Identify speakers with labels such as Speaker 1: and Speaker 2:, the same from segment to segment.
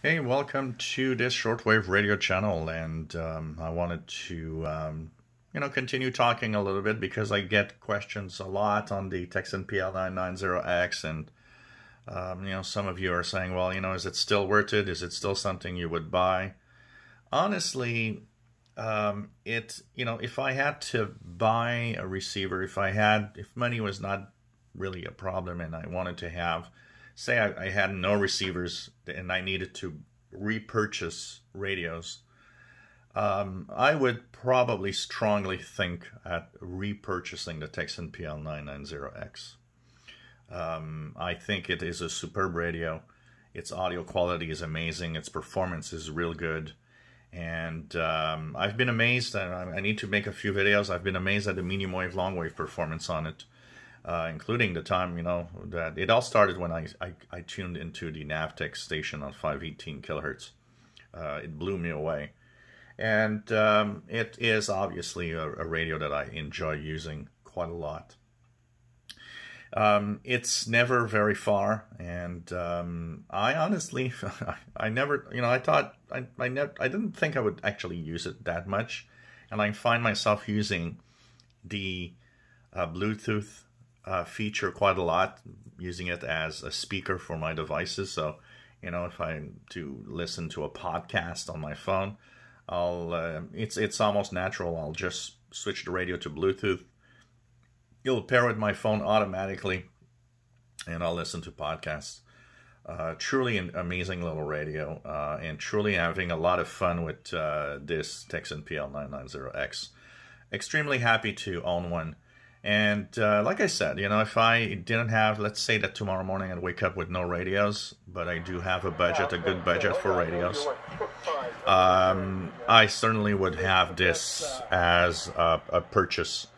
Speaker 1: Hey, welcome to this shortwave radio channel, and um, I wanted to, um, you know, continue talking a little bit because I get questions a lot on the Tecsun PL990X, and um, you know, some of you are saying, well, you know, is it still worth it? Is it still something you would buy? Honestly, um, it, you know, if I had to buy a receiver, if I had, if money was not really a problem, and I wanted to have say I, I, had no receivers and I needed to repurchase radios, um, I would probably strongly think at repurchasing the Tecsun PL990X. Um, I think it is a superb radio. Its audio quality is amazing. Its performance is real good. And um, I've been amazed. I, I need to make a few videos. I've been amazed at the medium wave, long wave performance on it uh, including the time, you know, that it all started when I, I, I tuned into the Navtex station on 518 kilohertz. Uh, it blew me away. And um, it is obviously a, a, radio that I enjoy using quite a lot. Um, it's never very far, and um, I honestly, I never, you know, I thought I, I never, I didn't think I would actually use it that much, and I find myself using the uh, Bluetooth uh, feature quite a lot, using it as a speaker for my devices. So, you know, if I to listen to a podcast on my phone, I'll uh, it's it's almost natural. I'll just switch the radio to Bluetooth. It'll pair with my phone automatically, and I'll listen to podcasts. Uh, truly an amazing little radio, uh, and truly having a lot of fun with uh, this Tecsun PL990X. Extremely happy to own one. And uh, like I said, you know, if I didn't have, let's say that tomorrow morning I'd wake up with no radios, but I do have a budget, a good budget for radios, um, I certainly would have this as a, a purchase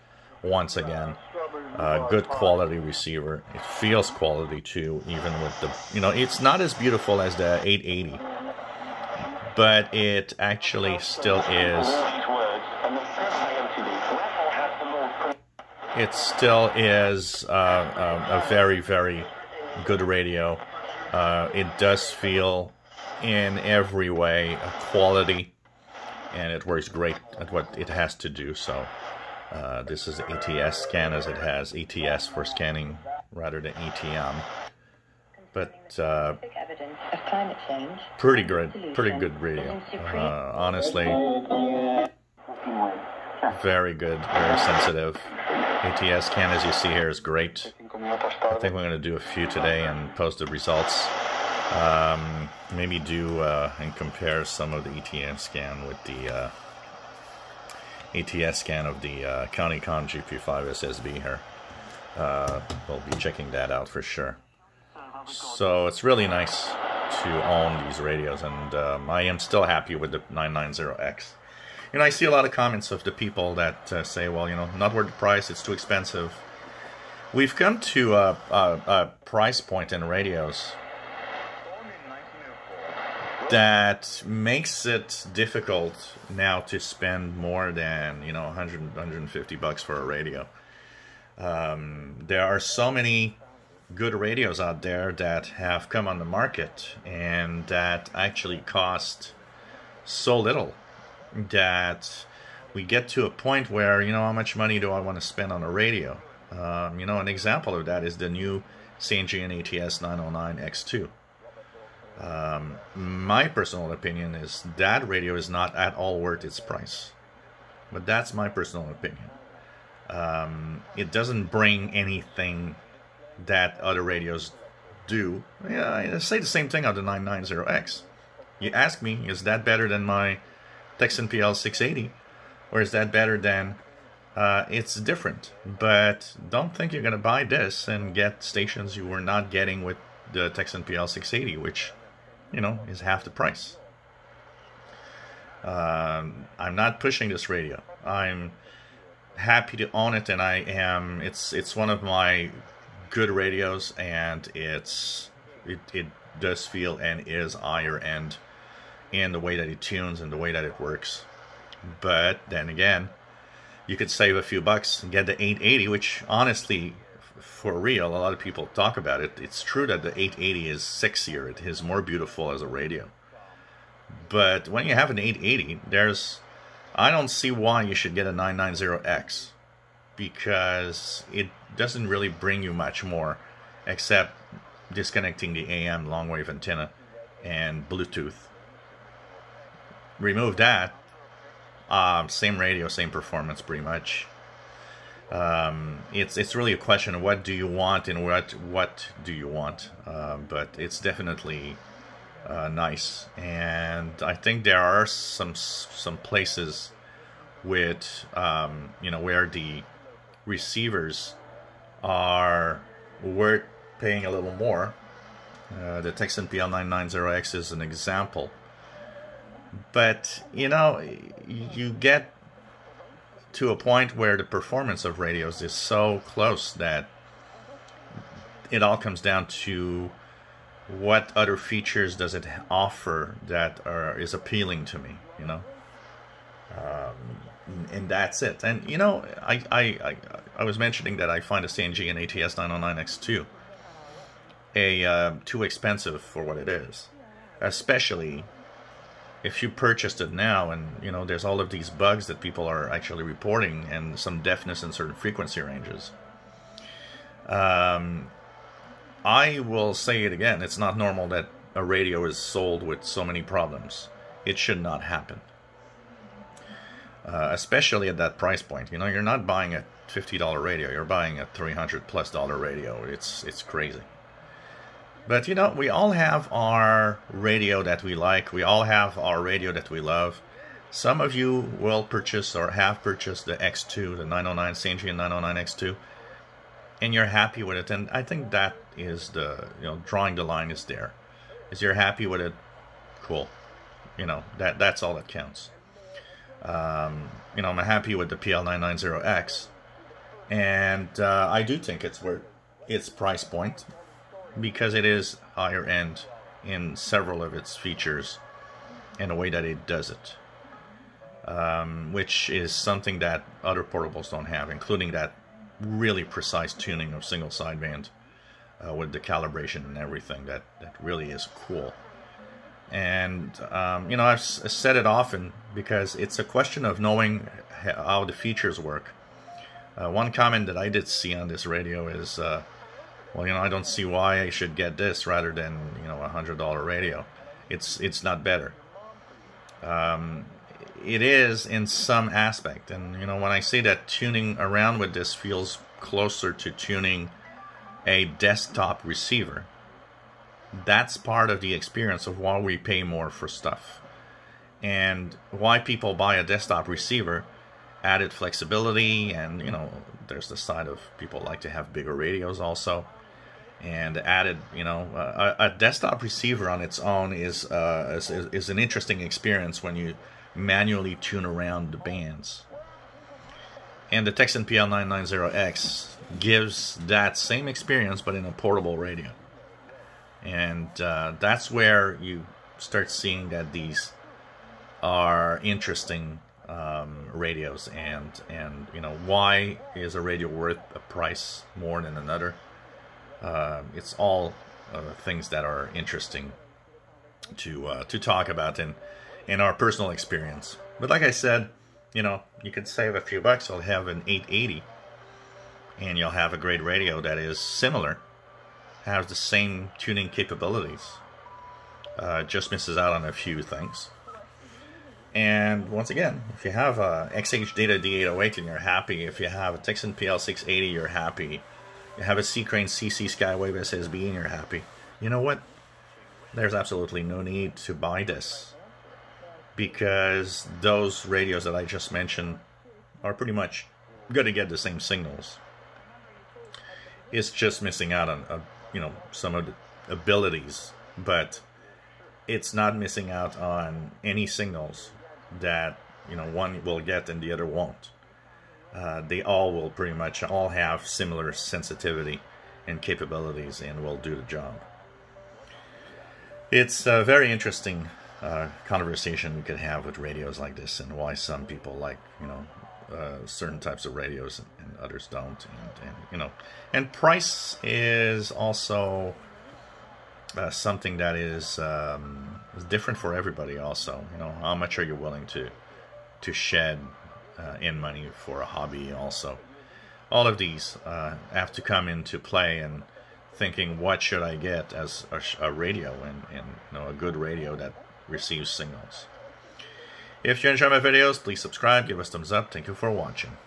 Speaker 1: once again. Good quality receiver. It feels quality too, even with the, you know, it's not as beautiful as the 880, but it actually still is it still is uh, a, a, very, very good radio. Uh, it does feel in every way a quality, and it works great at what it has to do. So uh, this is ATS scan as it has ATS for scanning rather than ETM. But uh, pretty good, pretty good radio. Uh, honestly, very good, very sensitive. ATS scan, as you see here, is great. I think we're going to do a few today and post the results. Um, maybe do uh, and compare some of the ETS scan with the uh, ATS scan of the uh, CountyCon GP5 SSB here. Uh, we'll be checking that out for sure. So it's really nice to own these radios, and um, I am still happy with the 990X you know, I see a lot of comments of the people that uh, say, well, you know, not worth the price, it's too expensive. We've come to a, a, a price point in radios that makes it difficult now to spend more than, you know, 100, 150 bucks for a radio. Um, there are so many good radios out there that have come on the market and that actually cost so little that we get to a point where, you know, how much money do I want to spend on a radio? Um, you know, an example of that is the new Sangean ATS 909 X2. Um, my personal opinion is that radio is not at all worth its price. But that's my personal opinion. Um, it doesn't bring anything that other radios do. Yeah, I say the same thing on the 990X. You ask me, is that better than my Tecsun PL680, or is that better than? Uh, it's different, but don't think you're going to buy this and get stations you were not getting with the Tecsun PL680, which, you know, is half the price. Um, I'm not pushing this radio. I'm happy to own it, and I am. It's it's one of my good radios, and it's it it does feel and is higher end in the way that it tunes and the way that it works. But then again, you could save a few bucks and get the 880, which honestly, for real, a lot of people talk about it. It's true that the 880 is sexier. It is more beautiful as a radio. But when you have an 880, there's I don't see why you should get a 990X because it doesn't really bring you much more except disconnecting the AM long wave antenna and Bluetooth. Remove that, um, same radio, same performance, pretty much. Um, it's it's really a question of what do you want and what what do you want. Uh, but it's definitely uh, nice, and I think there are some some places with um, you know where the receivers are worth paying a little more. Uh, the Tecsun PL990X is an example. But, you know, you get to a point where the performance of radios is so close that it all comes down to what other features does it offer that are is appealing to me, you know? Um, and that's it. And, you know, I, I, I, I was mentioning that I find a Sangean ATS 909X2 a uh, too expensive for what it is, especially if you purchased it now and you know there's all of these bugs that people are actually reporting and some deafness in certain frequency ranges. Um, I will say it again: it's not normal that a radio is sold with so many problems. It should not happen. Uh, especially at that price point. You know, you're not buying a $50 radio, you're buying a 300 plus dollar radio. It's it's crazy. But you know, we all have our radio that we like. We all have our radio that we love. Some of you will purchase or have purchased the X2, the 909 Sangean 909 X2, and you're happy with it. And I think that is the, you know, drawing the line is there. Is you're happy with it, cool. You know, that that's all that counts. Um, you know, I'm happy with the PL990X, and uh, I do think it's worth its price point because it is higher end in several of its features in a way that it does it. Um, which is something that other portables don't have, including that really precise tuning of single sideband uh, with the calibration and everything. That, that really is cool. And, um, you know, I've said it often because it's a question of knowing how the features work. Uh, one comment that I did see on this radio is uh, well, you know, I don't see why I should get this rather than, you know, a hundred dollar radio. It's it's not better. Um, it is in some aspect, and you know, when I say that tuning around with this feels closer to tuning a desktop receiver, that's part of the experience of why we pay more for stuff, and why people buy a desktop receiver. Added flexibility, and you know, there's the side of people like to have bigger radios also and added, you know, a, a, desktop receiver on its own is, uh, is, is an interesting experience when you manually tune around the bands. And the Tecsun PL990X gives that same experience, but in a portable radio. And uh, that's where you start seeing that these are interesting um, radios, and and you know why is a radio worth a price more than another? Uh, it's all uh, things that are interesting to uh, to talk about in in our personal experience. But like I said, you know, you can save a few bucks. You'll have an 880, and you'll have a great radio that is similar, has the same tuning capabilities. Uh, just misses out on a few things. And once again, if you have a XH Data D808 and you're happy, if you have a Tecsun PL680, you're happy have a C. Crane CC Skywave SSB and you're happy. You know what? There's absolutely no need to buy this because those radios that I just mentioned are pretty much going to get the same signals. It's just missing out on, uh, you know, some of the abilities, but it's not missing out on any signals that you know one will get and the other won't uh, they all will pretty much all have similar sensitivity and capabilities and will do the job. It's a very interesting uh, conversation we could have with radios like this and why some people like, you know, uh, certain types of radios and, and others don't. And, and, you know, and price is also uh, something that is, um, is different for everybody. Also, you know, how much are you willing to to shed uh, in money for a hobby? Also, all of these uh, have to come into play and thinking, what should I get as a, a radio and, and you know a good radio that receives signals. If you enjoy my videos, please subscribe, give us thumbs up. Thank you for watching.